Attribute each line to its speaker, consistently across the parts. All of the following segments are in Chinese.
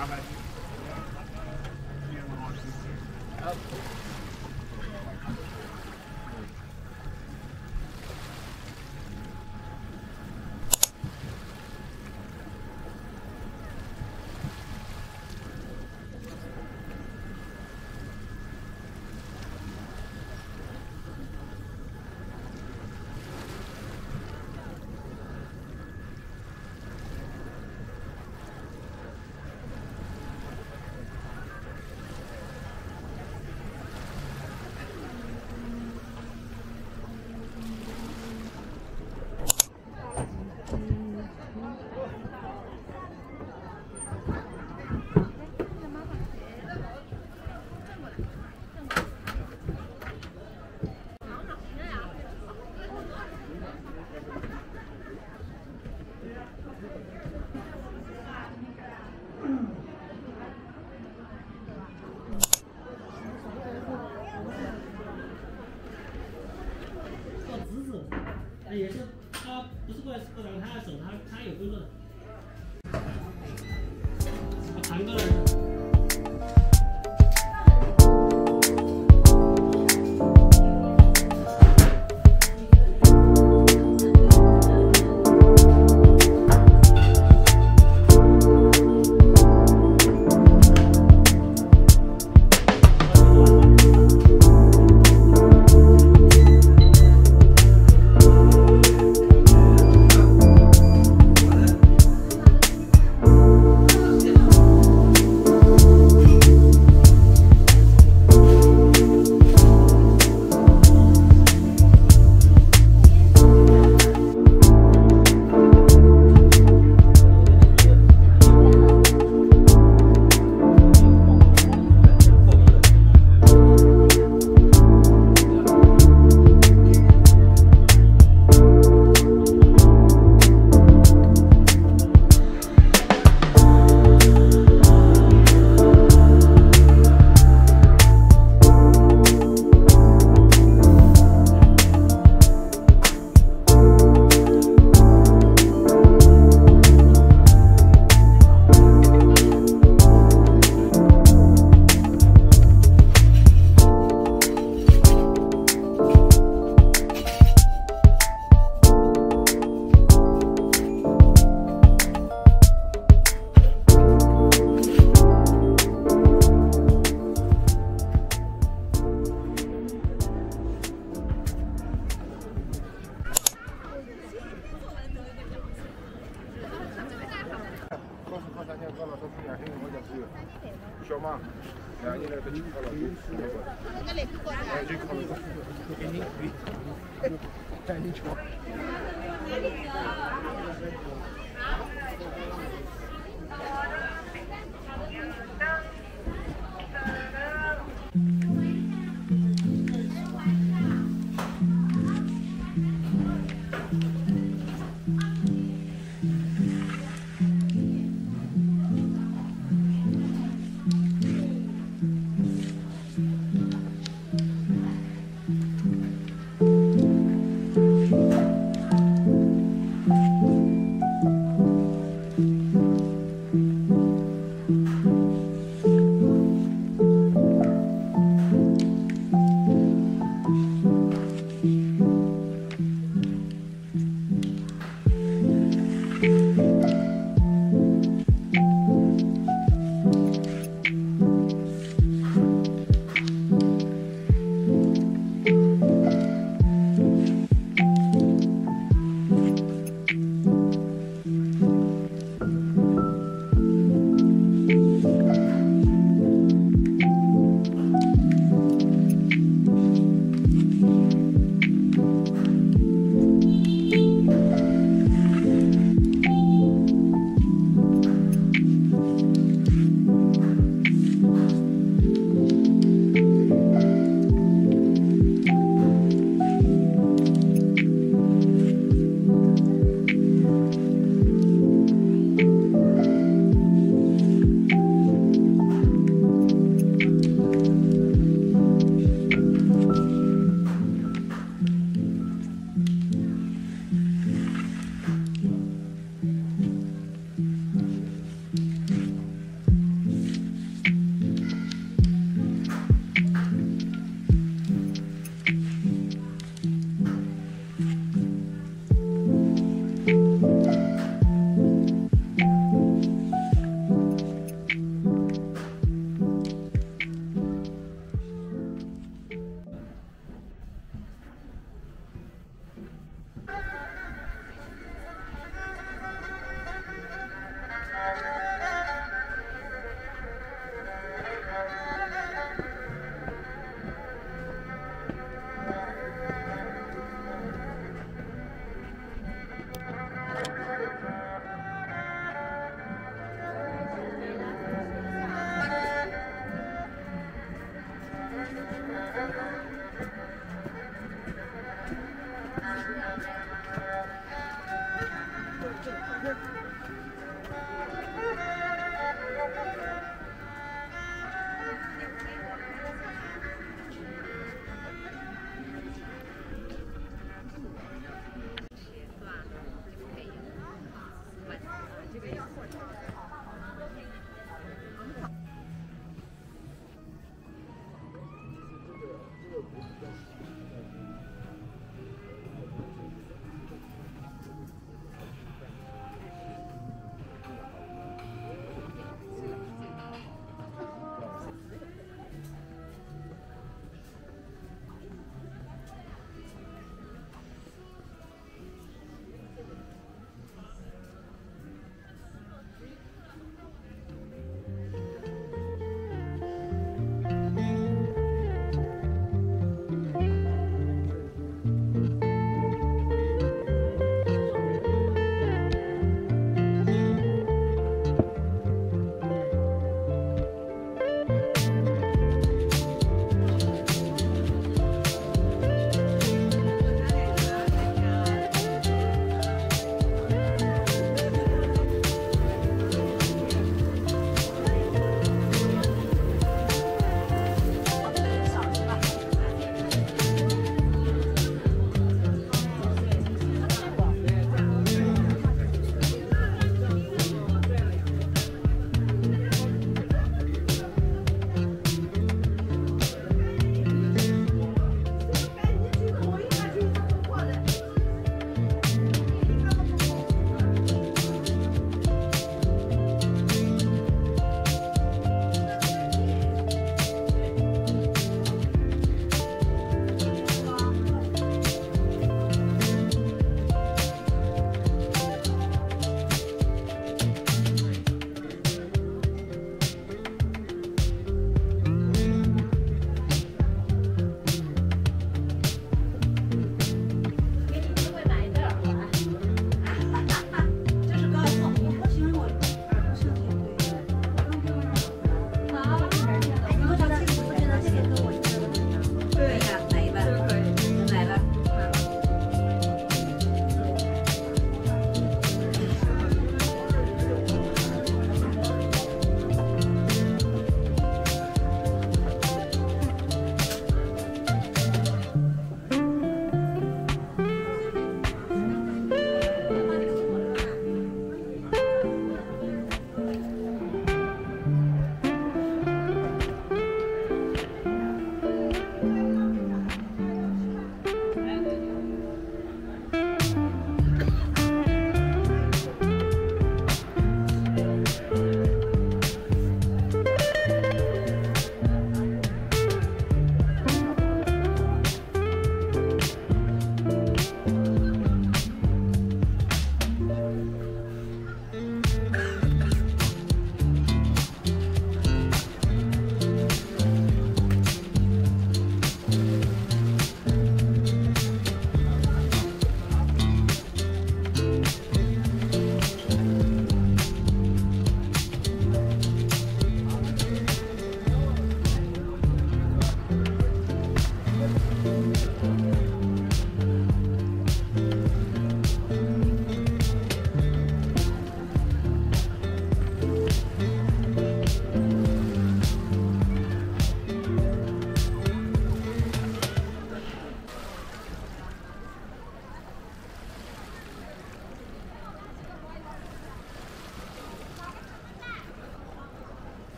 Speaker 1: I'm How about you? Oh.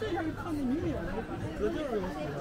Speaker 1: 这下就看着你脸了，搁这儿有。